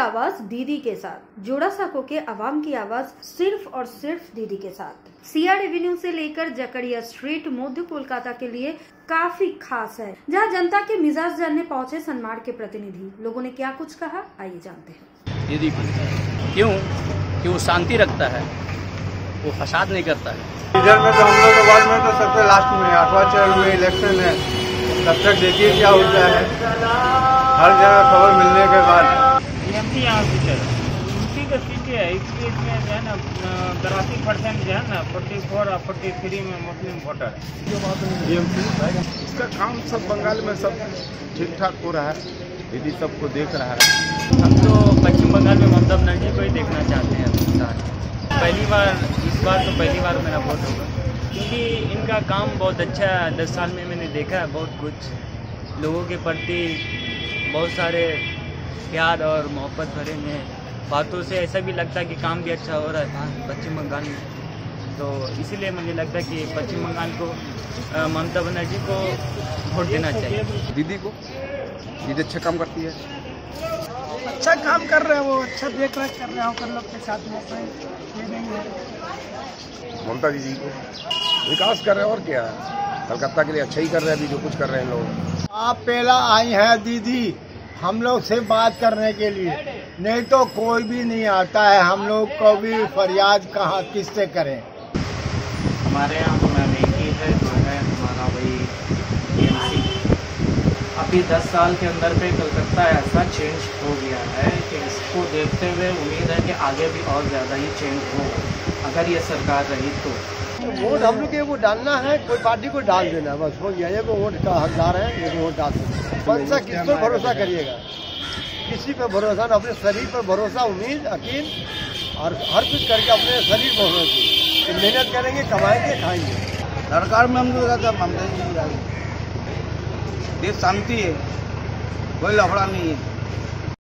आवाज़ दीदी के साथ। जोड़ा साको के आवाम की आवाज़ सिर्फ़ और सिर्फ़ दीदी के साथ। सीआर एवेन्यू से लेकर जकड़िया स्ट्रीट मध्य कोलकाता के लिए काफ़ी खास है जहाँ जनता के मिजाज जानने पहुँचे सनमार्ग के प्रतिनिधि। लोगों ने क्या कुछ कहा? आइए जानते हैं। दीदी क्यों? कि वो शांति रखता है वो फसाद नहीं करता है। इधर में तो हम लोग के वार्ड में तो सबसे लास्ट में आठवां चरण में इलेक्शन है। तब तक देखिए क्या होता है। हर जगह खबर मिलने के बाद। यहाँ से चला उसी का सीट है इसलिए इसमें जो है ना तिरासी परसेंट जो है ना फोर्टी फोर और फोर्टी थ्री में मुस्लिम वोटर है। इसका काम सब बंगाल में सब ठीक ठाक हो रहा है। दीदी सबको देख रहा है। हम तो पश्चिम बंगाल में ममता बनर्जी को ही देखना चाहते हैं पहली बार इस बार तो पहली बार मेरा वोट होगा। क्योंकि इनका काम बहुत अच्छा है। दस साल में मैंने देखा है बहुत कुछ। लोगों के प्रति बहुत सारे प्यार और मोहब्बत भरे में। बातों से ऐसा भी लगता है कि काम भी अच्छा हो रहा है पश्चिम बंगाल में। तो इसीलिए मुझे लगता है कि पश्चिम बंगाल को ममता बनर्जी को वोट देना चाहिए। दीदी को? दीदी अच्छा काम करती है। अच्छा काम कर रहे हैं वो अच्छा देख रेख कर रहे हैं लोग के साथ में ये नहीं है। ममता दीदी को? विकास कर रहे हैं और क्या? है कलकत्ता के लिए अच्छा ही कर रहे हैं अभी जो कुछ कर रहे हैं लोग। आप पहला आई हैं दीदी। हम लोग से बात करने के लिए। नहीं तो कोई भी नहीं आता है। हम लोग को भी फरियाद कहाँ, किससे करें? हमारे यहाँ तो ही जो है। हमारा वही अभी 10 साल के अंदर पे कलकत्ता ऐसा चेंज हो गया है कि इसको देखते हुए उम्मीद है कि आगे भी और ज़्यादा ही चेंज हो। अगर ये सरकार रही तो। वोट हम लोग को डालना है, कोई पार्टी को डाल देना, बस हो गया। ये वोट का हकदार है, ये वोट डाल सकते किस पर भरोसा करिएगा? किसी पर भरोसा ना, अपने शरीर पर भरोसा, उम्मीद, यकीन और हर कुछ करके अपने शरीर पर भरोसा मेहनत करेंगे, कमाएँगे, खाएँगे। सरकार में हम लोग ममता देश शांति है, कोई लफड़ा नहीं है।